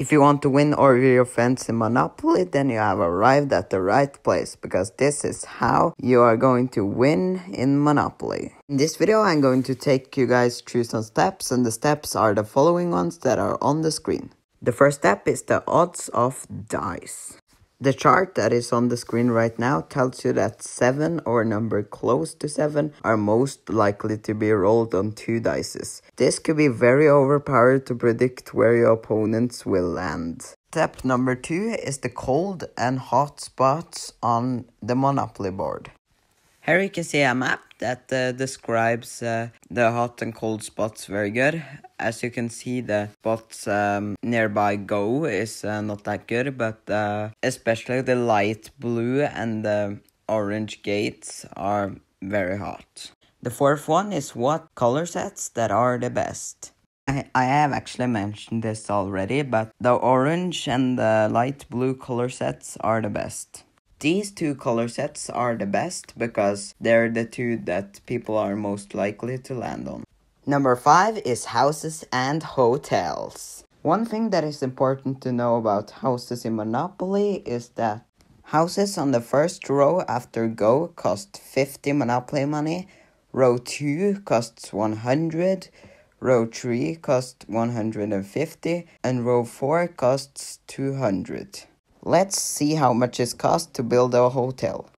If you want to win or your friends in Monopoly, then you have arrived at the right place because this is how you are going to win in Monopoly. In this video, I'm going to take you guys through some steps and the steps are the following ones that are on the screen. The first step is the odds of dice. The chart that is on the screen right now tells you that 7 or a number close to 7 are most likely to be rolled on 2 dices. This could be very overpowered to predict where your opponents will land. Step number 2 is the cold and hot spots on the Monopoly board. Here you can see a map that uh, describes uh, the hot and cold spots very good. As you can see, the spots um, nearby Go is uh, not that good, but uh, especially the light blue and the orange gates are very hot. The fourth one is what color sets that are the best. I, I have actually mentioned this already, but the orange and the light blue color sets are the best. These two color sets are the best because they're the two that people are most likely to land on. Number 5 is houses and hotels. One thing that is important to know about houses in Monopoly is that houses on the first row after go cost 50 Monopoly money, row 2 costs 100, row 3 costs 150, and row 4 costs 200. Let's see how much it costs to build a hotel.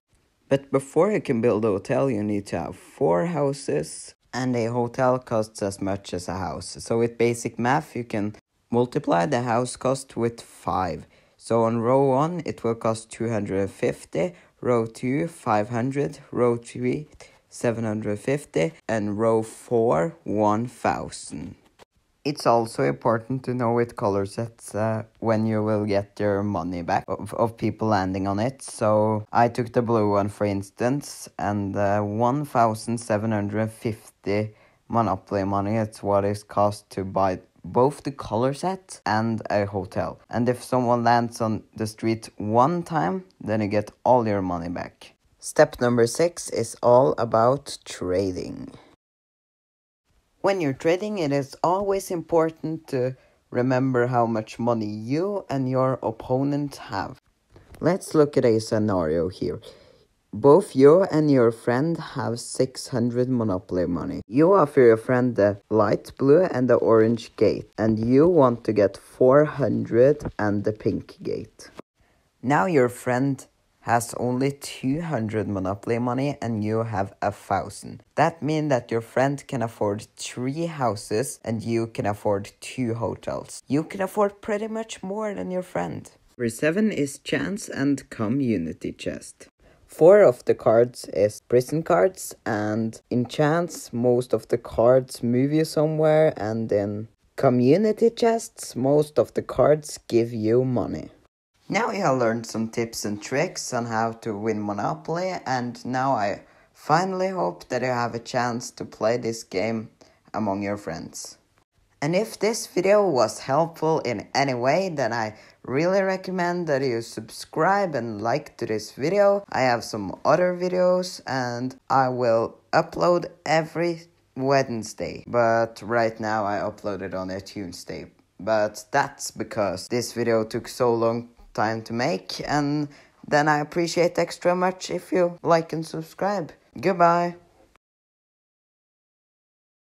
But before you can build a hotel, you need to have four houses, and a hotel costs as much as a house. So with basic math, you can multiply the house cost with 5. So on row 1, it will cost 250, row 2, 500, row 3, 750, and row 4, 1000. It's also important to know with color sets uh, when you will get your money back of, of people landing on it. So I took the blue one for instance, and uh, 1,750 Monopoly money. It's what cost to buy both the color set and a hotel. And if someone lands on the street one time, then you get all your money back. Step number six is all about trading. When you're trading, it is always important to remember how much money you and your opponent have. Let's look at a scenario here. Both you and your friend have 600 Monopoly money. You offer your friend the light blue and the orange gate, and you want to get 400 and the pink gate. Now your friend has only 200 Monopoly money and you have a thousand. That means that your friend can afford three houses and you can afford two hotels. You can afford pretty much more than your friend. Number 7 is Chance and Community Chest. Four of the cards is prison cards and in Chance most of the cards move you somewhere and in Community Chests most of the cards give you money. Now you have learned some tips and tricks on how to win Monopoly and now I finally hope that you have a chance to play this game among your friends. And if this video was helpful in any way, then I really recommend that you subscribe and like to this video. I have some other videos and I will upload every Wednesday. But right now I uploaded on a Tuesday. But that's because this video took so long time to make and then I appreciate extra much if you like and subscribe. Goodbye.